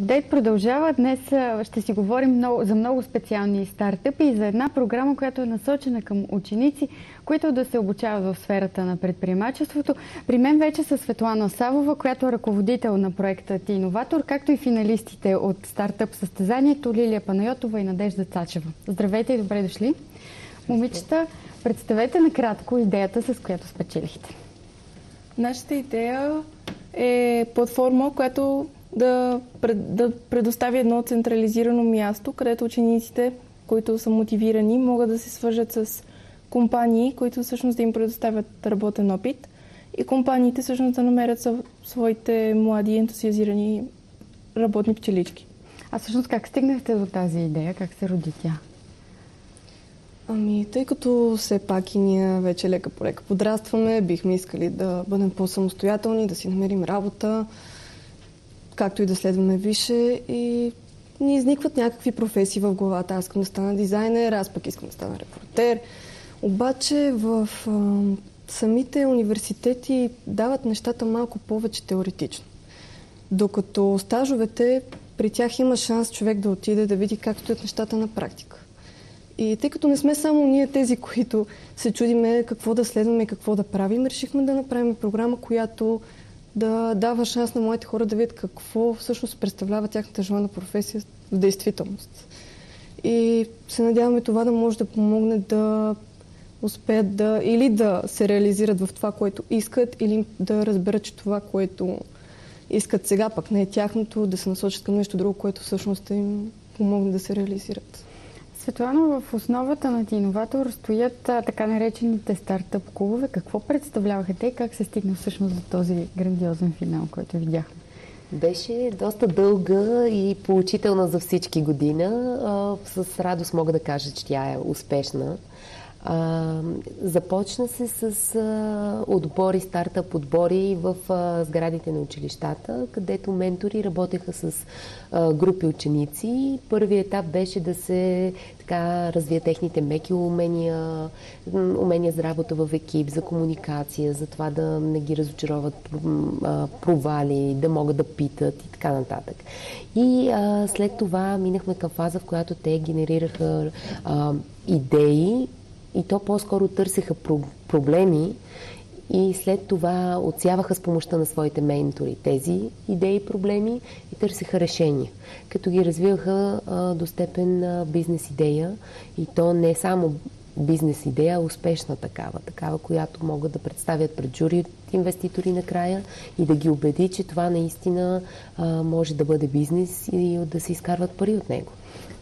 Апдейт продължава. Днес ще си говорим много, за много специални стартъпи и за една програма, която е насочена към ученици, които да се обучават в сферата на предприемачеството. При мен вече са Светлана Савова, която е ръководител на проекта Ти иноватор, както и финалистите от стартъп състезанието Лилия Панайотова и Надежда Цачева. Здравейте и добре дошли. Момичета, представете накратко идеята, с която спечелихте. Нашата идея е платформа, която да, пред, да предостави едно централизирано място, където учениците, които са мотивирани, могат да се свържат с компании, които всъщност да им предоставят работен опит и компаниите всъщност да намерят своите млади ентусиазирани работни пчелички. А всъщност как стигнахте до тази идея? Как се роди тя? Ами, тъй като все пак и ние вече лека по лека подрастваме, бихме искали да бъдем по-самостоятелни, да си намерим работа, както и да следваме више и ни изникват някакви професии в главата. Аз искам да стана дизайнер, аз пък искам да стана репортер. Обаче в а, самите университети дават нещата малко повече теоретично. Докато стажовете, при тях има шанс човек да отиде да види как стоят нещата на практика. И тъй като не сме само ние тези, които се чудиме какво да следваме и какво да правим, решихме да направим програма, която да дава шанс на моите хора да видят какво всъщност представлява тяхната желана професия в действителност. И се надяваме това да може да помогне да успеят да или да се реализират в това, което искат, или да разберат, че това, което искат сега, пък не е тяхното, да се насочат към нещо друго, което всъщност им помогне да се реализират. Светлана, в основата на Тиноватор стоят а, така наречените стартъп клубове. Какво представляваха те и как се стигна всъщност до този грандиозен финал, който видяхме? Беше доста дълга и поучителна за всички година. А, с радост мога да кажа, че тя е успешна. А, започна се с а, отбори, стартъп отбори в а, сградите на училищата, където ментори работеха с а, групи ученици. Първият етап беше да се така развият техните меки умения, умения за работа в екип, за комуникация, за това да не ги разочароват а, провали, да могат да питат и така нататък. И а, след това минахме към фаза, в която те генерираха а, идеи и то по-скоро търсеха проблеми и след това отсяваха с помощта на своите ментори тези идеи и проблеми и търсеха решения, като ги развиваха а, до степен а, бизнес идея. И то не само бизнес идея, а успешна такава, такава, която могат да представят пред жури инвеститори накрая и да ги убеди, че това наистина а, може да бъде бизнес и да се изкарват пари от него.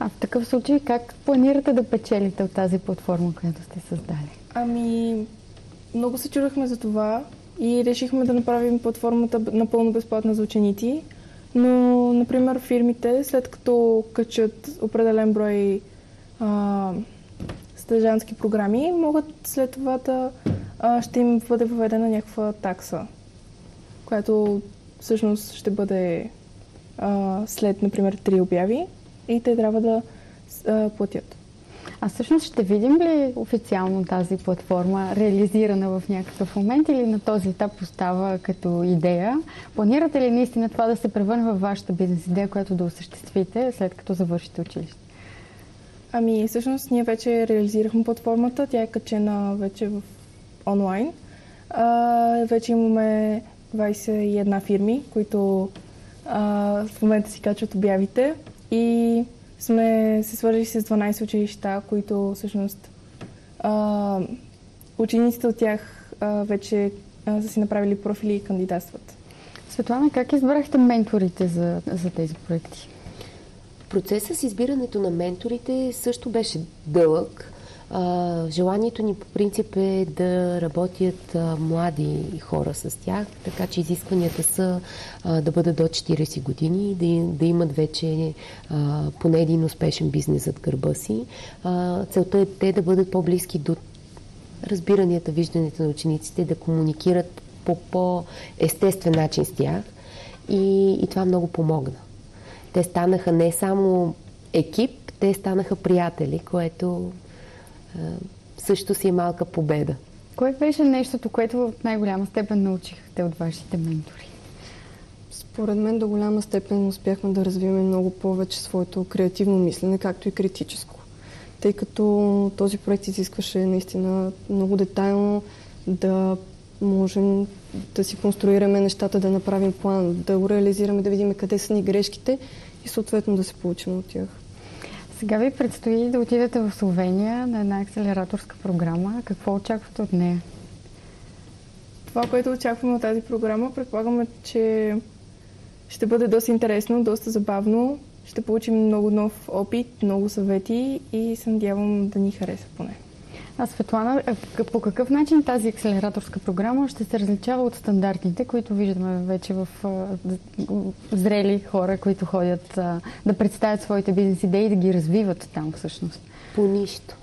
А в такъв случай как планирате да печелите от тази платформа, която сте създали? Ами, много се чудахме за това и решихме да направим платформата напълно безплатна за ученици. Но, например, фирмите, след като качат определен брой а, стъжански програми, могат след това да ще им бъде въведена някаква такса, която всъщност ще бъде а, след, например, три обяви и те трябва да а, платят. А всъщност ще видим ли официално тази платформа реализирана в някакъв момент или на този етап остава като идея? Планирате ли наистина това да се превърне във вашата бизнес идея, която да осъществите след като завършите училище? Ами, всъщност ние вече реализирахме платформата. Тя е качена вече в онлайн. А, вече имаме 21 фирми, които а, в момента си качват обявите и сме се свържили с 12 училища, които всъщност а, учениците от тях а, вече а, са си направили профили и кандидатстват. Светлана, как избрахте менторите за, за тези проекти? Процесът с избирането на менторите също беше дълъг. А, желанието ни по принцип е да работят а, млади хора с тях, така че изискванията са а, да бъдат до 40 години, да, да имат вече а, поне един успешен бизнес зад гърба си. А, целта е те да бъдат по-близки до разбиранията, вижданията на учениците, да комуникират по по-естествен начин с тях и, и това много помогна. Те станаха не само екип, те станаха приятели, което също си е малка победа. Кое беше нещото, което в най-голяма степен научихте от вашите ментори? Според мен до голяма степен успяхме да развием много повече своето креативно мислене, както и критическо. Тъй като този проект изискваше наистина много детайлно да можем да си конструираме нещата, да направим план, да го реализираме, да видим къде са ни грешките и съответно да се получим от тях. Сега ви предстои да отидете в Словения на една акселераторска програма. Какво очаквате от нея? Това, което очакваме от тази програма, предполагаме, че ще бъде доста интересно, доста забавно. Ще получим много нов опит, много съвети и се надявам да ни хареса поне. А Светлана, по какъв начин тази акселераторска програма ще се различава от стандартните, които виждаме вече в зрели хора, които ходят да представят своите бизнес идеи и да ги развиват там всъщност? По нищо.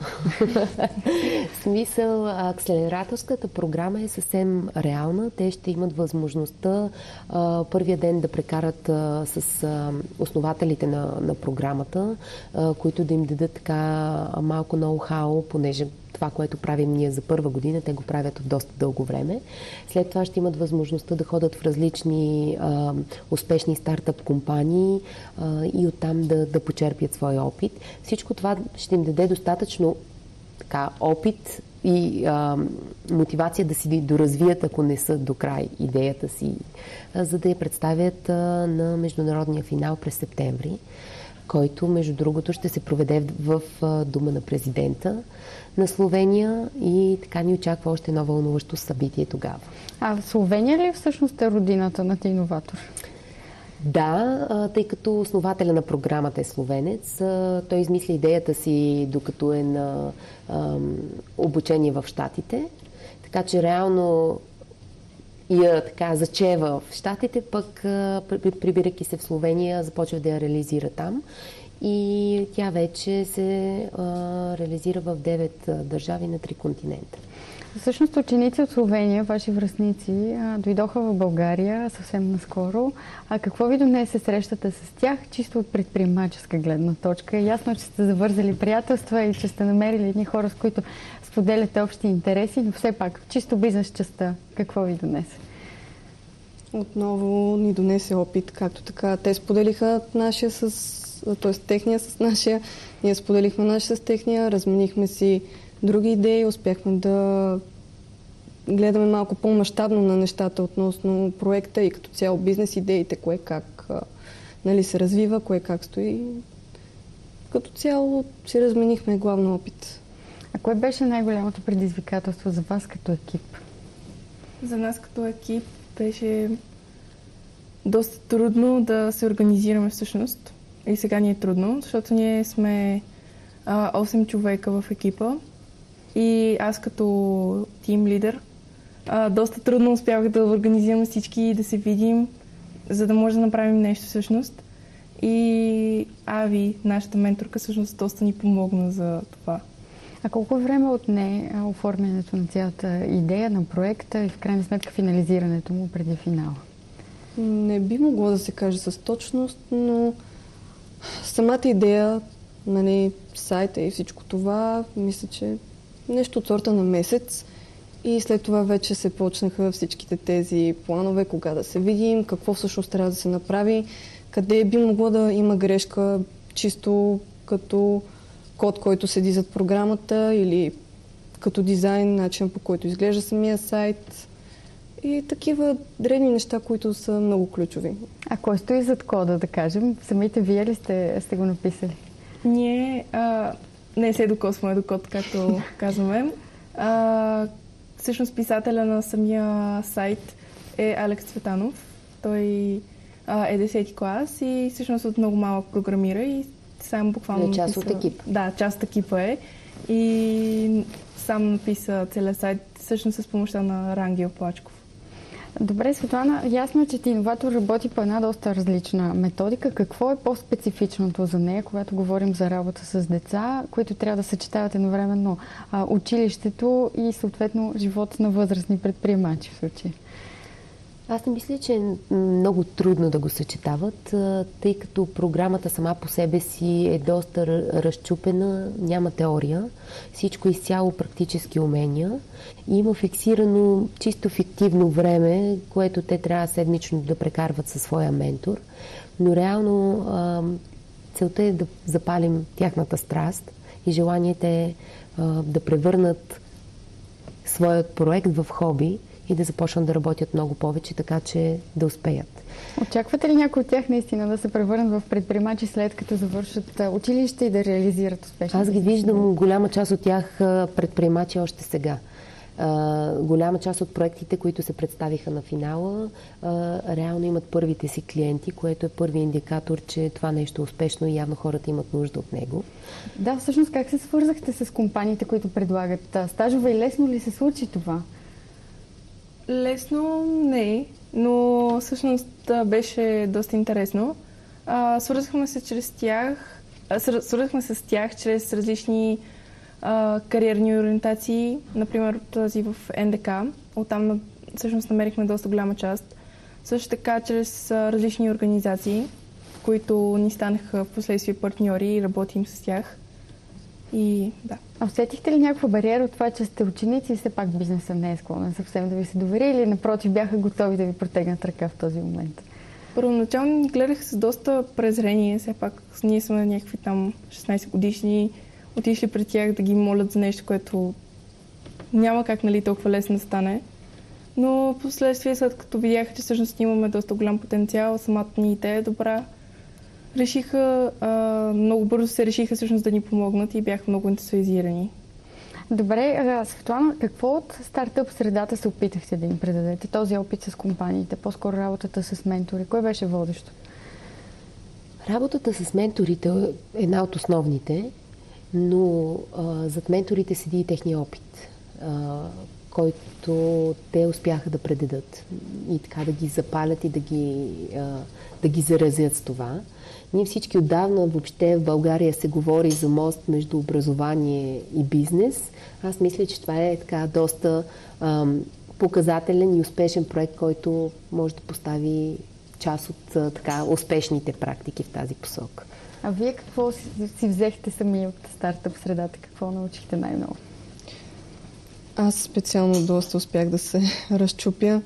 В смисъл, акселераторската програма е съвсем реална. Те ще имат възможността а, първия ден да прекарат а, с а, основателите на, на програмата, които да им дадат така малко ноу-хау, понеже това, което правим ние за първа година, те го правят от доста дълго време. След това ще имат възможността да ходят в различни а, успешни стартъп компании а, и оттам да, да почерпят своя опит. Всичко това ще им даде достатъчно така, опит и а, мотивация да си доразвият, ако не са до край идеята си, а, за да я представят а, на международния финал през септември, който, между другото, ще се проведе в, в Дума на президента на Словения и така ни очаква още едно вълнуващо събитие тогава. А Словения ли е всъщност е родината на Тиноватор? Да, тъй като основателя на програмата е словенец, той измисля идеята си докато е на обучение в Штатите. Така че реално я така зачева в Штатите, пък прибирайки се в Словения, започва да я реализира там и тя вече се а, реализира в 9 държави на три континента. Всъщност ученици от Словения, ваши връзници, дойдоха в България съвсем наскоро. А какво ви донесе срещата с тях, чисто от предприемаческа гледна точка? Ясно, че сте завързали приятелства и че сте намерили едни хора, с които споделяте общи интереси, но все пак, чисто бизнес частта, какво ви донесе? Отново ни донесе опит, както така. Те споделиха нашия с т.е. техния с нашия. Ние споделихме нашия с техния, разменихме си други идеи, успяхме да гледаме малко по-масштабно на нещата относно проекта и като цяло бизнес идеите, кое как нали, се развива, кое как стои. Като цяло си разменихме главно опит. А кое беше най-голямото предизвикателство за вас като екип? За нас като екип беше доста трудно да се организираме всъщност. И сега ни е трудно, защото ние сме а, 8 човека в екипа и аз като тим лидер а, доста трудно успявах да организирам всички и да се видим, за да може да направим нещо всъщност. И Ави, нашата менторка, всъщност доста ни помогна за това. А колко време отне оформянето на цялата идея на проекта и в крайна сметка финализирането му преди финала? Не би могло да се каже с точност, но Самата идея, нали, сайта и всичко това, мисля, че нещо от сорта на месец. И след това вече се почнаха всичките тези планове, кога да се видим, какво всъщност трябва да се направи, къде би могло да има грешка, чисто като код, който седи зад програмата или като дизайн, начин по който изглежда самия сайт и такива древни неща, които са много ключови. А кой стои зад кода, да кажем? Самите вие ли сте, сте го написали? Ние а, не се докосваме до код, както казваме. А, всъщност писателя на самия сайт е Алекс Цветанов. Той а, е 10 клас и всъщност от много малък програмира и сам буквално... Не част написа... от екип. Да, част от екипа е. И сам написа целият сайт всъщност с помощта на Рангел Плачков. Добре, Светлана, ясно е, че ти иноватор работи по една доста различна методика. Какво е по-специфичното за нея, когато говорим за работа с деца, които трябва да съчетават едновременно училището и съответно живота на възрастни предприемачи в случая? Аз не мисля, че е много трудно да го съчетават, тъй като програмата сама по себе си е доста разчупена, няма теория, всичко изцяло практически умения има фиксирано чисто фиктивно време, което те трябва седмично да прекарват със своя ментор. Но реално целта е да запалим тяхната страст и желанието е да превърнат своят проект в хоби и да започнат да работят много повече, така че да успеят. Очаквате ли някой от тях наистина да се превърнат в предприемачи след като завършат училище и да реализират успешно? Аз ги виждам голяма част от тях предприемачи още сега. Uh, голяма част от проектите, които се представиха на финала, uh, реално имат първите си клиенти, което е първи индикатор, че това нещо е успешно и явно хората имат нужда от него. Да, всъщност как се свързахте с компаниите, които предлагат стажове и лесно ли се случи това? Лесно не, но всъщност беше доста интересно. А, свързахме се чрез тях, свързахме се с тях чрез различни а, кариерни ориентации, например тази в НДК. Оттам всъщност намерихме доста голяма част. Също така чрез а, различни организации, които ни станаха в последствие партньори и работим с тях. И да. А усетихте ли някаква бариера от това, че сте ученици и все пак бизнеса не е склонен съвсем да ви се довери или напротив бяха готови да ви протегнат ръка в този момент? Първоначално ни гледах с доста презрение. Все пак ние сме някакви там 16 годишни, отишли при тях да ги молят за нещо, което няма как нали, толкова лесно да стане. Но последствие, след като видяха, че всъщност имаме доста голям потенциал, самата ни идея е добра, решиха, а, много бързо се решиха всъщност да ни помогнат и бяха много ентусиазирани. Добре, Светлана, какво от стартъп средата се опитахте да им предадете? Този опит с компаниите, по-скоро работата с ментори. Кое беше водещо? Работата с менторите е една от основните, но а, зад менторите седи и техния опит, а, който те успяха да предадат и така да ги запалят и да ги, да ги заразят с това. Ние всички отдавна въобще в България се говори за мост между образование и бизнес. Аз мисля, че това е така доста ам, показателен и успешен проект, който може да постави част от така успешните практики в тази посока. А вие какво си, си взехте сами от стартъп средата? Какво научихте най-много? Аз специално доста успях да се разчупя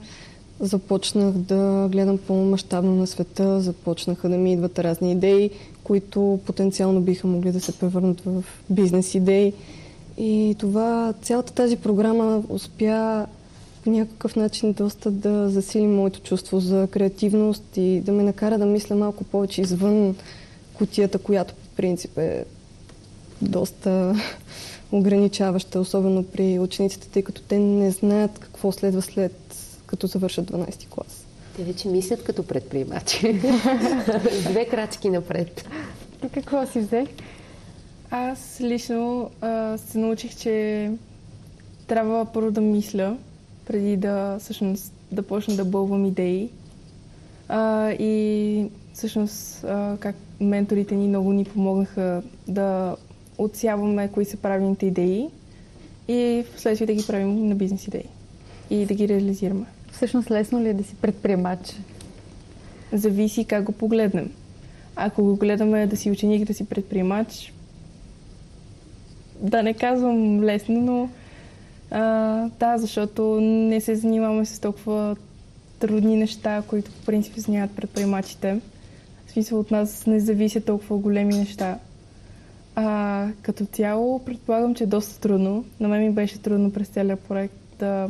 започнах да гледам по-масштабно на света, започнаха да ми идват разни идеи, които потенциално биха могли да се превърнат в бизнес идеи. И това, цялата тази програма успя по някакъв начин доста да засили моето чувство за креативност и да ме накара да мисля малко повече извън кутията, която по принцип е доста ограничаваща, особено при учениците, тъй като те не знаят какво следва след като завършат 12-ти клас. Те вече мислят като предприемачи. Две крачки напред. И какво си взех? Аз лично а, се научих, че трябва първо да мисля, преди да всъщност да почна да бълвам идеи. А, и всъщност а, как менторите ни много ни помогнаха да отсяваме кои са правилните идеи и в следствие да ги правим на бизнес идеи и да ги реализираме. Всъщност лесно ли е да си предприемач? Зависи как го погледнем. Ако го гледаме да си ученик, да си предприемач, да не казвам лесно, но а, да, защото не се занимаваме с толкова трудни неща, които по принцип занимават предприемачите. В смисъл от нас не зависят толкова големи неща. А, като цяло, предполагам, че е доста трудно. На мен ми беше трудно през целия проект да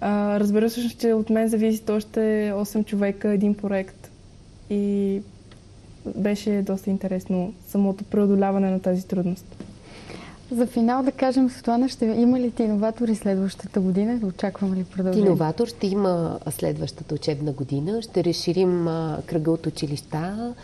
а, разбира се, че от мен зависят още 8 човека, един проект. И беше доста интересно самото преодоляване на тази трудност. За финал да кажем, Светлана, ще има ли иноватори следващата година? Да очакваме ли продължение? Иноватор ще има следващата учебна година. Ще разширим кръга от училища.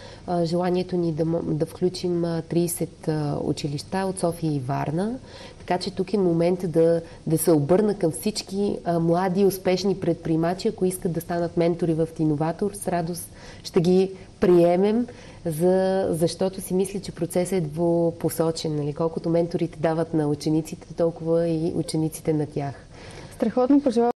Желанието ни да, да включим 30 а, училища от София и Варна. Така че тук е момент да, да се обърна към всички а, млади, успешни предприемачи, ако искат да станат ментори в Иноватор. С радост ще ги приемем за, защото си мисля, че процесът е двупосочен. Нали? Колкото менторите дават на учениците, толкова и учениците на тях. Страхотно пожелавам